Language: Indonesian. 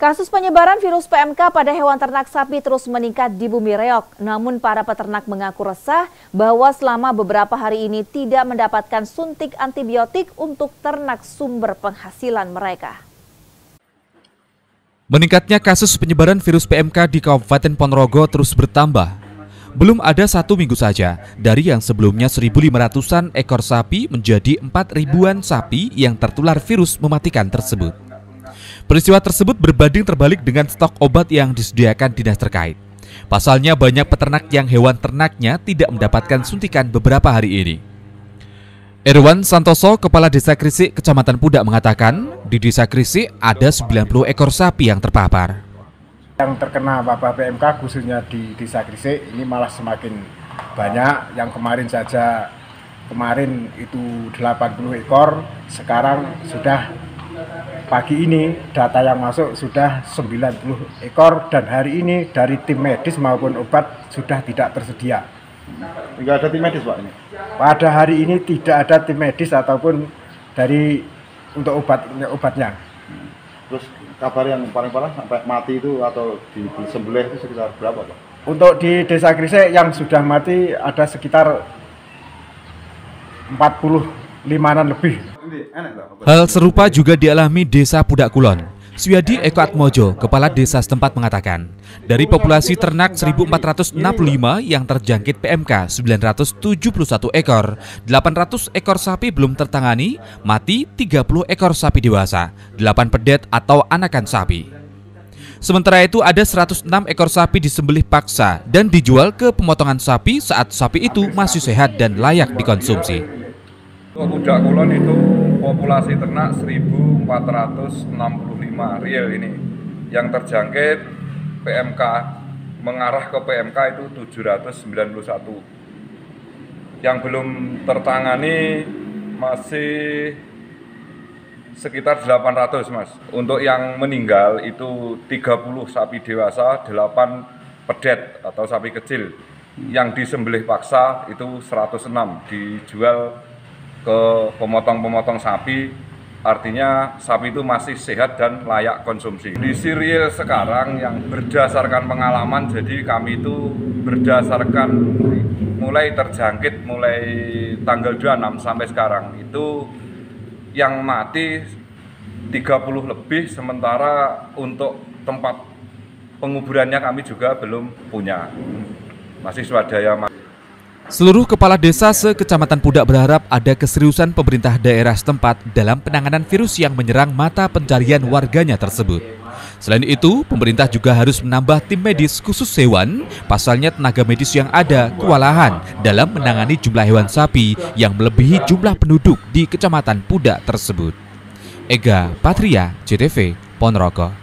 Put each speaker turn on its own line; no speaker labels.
Kasus penyebaran virus PMK pada hewan ternak sapi terus meningkat di Bumi Reok. Namun para peternak mengaku resah bahwa selama beberapa hari ini tidak mendapatkan suntik antibiotik untuk ternak sumber penghasilan mereka.
Meningkatnya kasus penyebaran virus PMK di Kabupaten Ponorogo terus bertambah. Belum ada satu minggu saja, dari yang sebelumnya 1.500-an ekor sapi menjadi 4 ribuan sapi yang tertular virus mematikan tersebut. Peristiwa tersebut berbanding terbalik dengan stok obat yang disediakan dinas terkait. Pasalnya banyak peternak yang hewan ternaknya tidak mendapatkan suntikan beberapa hari ini. Erwan Santoso, Kepala Desa Krisik, Kecamatan Pudak mengatakan, di Desa Krisik ada 90 ekor sapi yang terpapar.
Yang terkena wabah PMK khususnya di Desa Krisik ini malah semakin banyak. Yang kemarin saja, kemarin itu 80 ekor, sekarang sudah pagi ini data yang masuk sudah 90 ekor dan hari ini dari tim medis maupun obat sudah tidak tersedia.
Tidak ada tim medis Pak ini?
Pada hari ini tidak ada tim medis ataupun dari untuk obat obatnya.
Terus kabar yang paling parah sampai mati itu atau di, disembelih itu sekitar berapa Pak?
Untuk di Desa Grise yang sudah mati ada sekitar 40 limanan lebih.
Hal serupa juga dialami Desa Pudak Kulon. Suyadi Eko Atmojo, Kepala Desa setempat mengatakan, dari populasi ternak 1465 yang terjangkit PMK 971 ekor, 800 ekor sapi belum tertangani, mati 30 ekor sapi dewasa, 8 pedet atau anakan sapi. Sementara itu ada 106 ekor sapi disembelih paksa dan dijual ke pemotongan sapi saat sapi itu masih sehat dan layak dikonsumsi.
Untuk Pudak Kulon itu populasi ternak 1465 real ini. Yang terjangkit PMK mengarah ke PMK itu 791. Yang belum tertangani masih sekitar 800 mas untuk yang meninggal itu 30 sapi dewasa 8 pedet atau sapi kecil yang disembelih paksa itu 106 dijual ke pemotong-pemotong sapi artinya sapi itu masih sehat dan layak konsumsi. Di serial sekarang yang berdasarkan pengalaman jadi kami itu berdasarkan mulai terjangkit mulai tanggal 26 sampai sekarang itu yang mati 30 lebih sementara untuk tempat penguburannya kami juga belum punya. Masih swadaya
Seluruh kepala desa sekecamatan Pudak berharap ada keseriusan pemerintah daerah setempat dalam penanganan virus yang menyerang mata pencarian warganya tersebut. Selain itu, pemerintah juga harus menambah tim medis khusus hewan, pasalnya tenaga medis yang ada kewalahan dalam menangani jumlah hewan sapi yang melebihi jumlah penduduk di kecamatan Pudak tersebut. Ega Patria, CTV, Ponorogo.